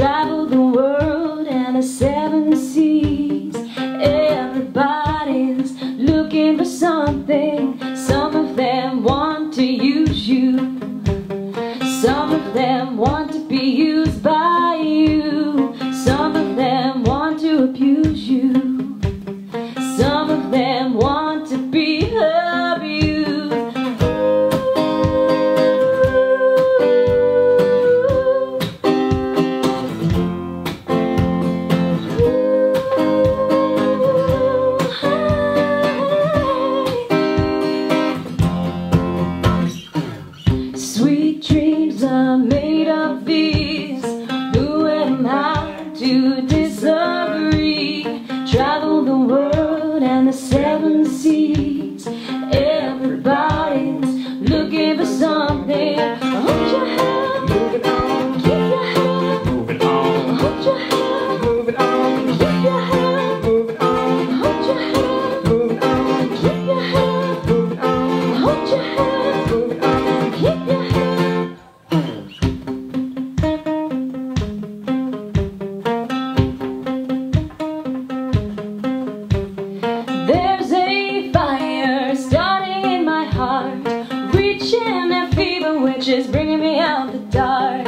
Travel the world and the seven seas. Everybody's looking for something. Some of them want to use you. Some of them want to be used by you. Some of them want to abuse. Dreams heart, reaching a fever which is bringing me out the dark.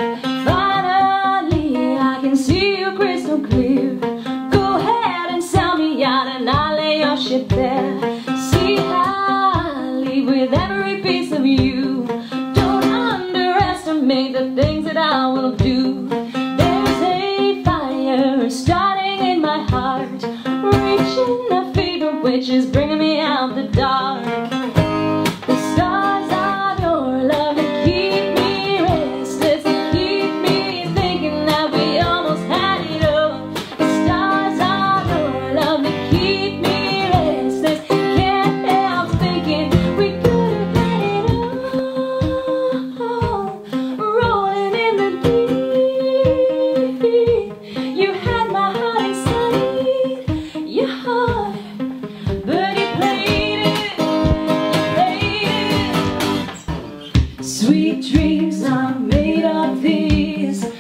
Finally, I can see you crystal clear. Go ahead and sell me out, and I'll lay your ship there. See how I leave with every piece of you. Don't underestimate the things that I will do. There's a fire starting in my heart, reaching a fever which is bringing me out the dark. Sweet dreams are made of these.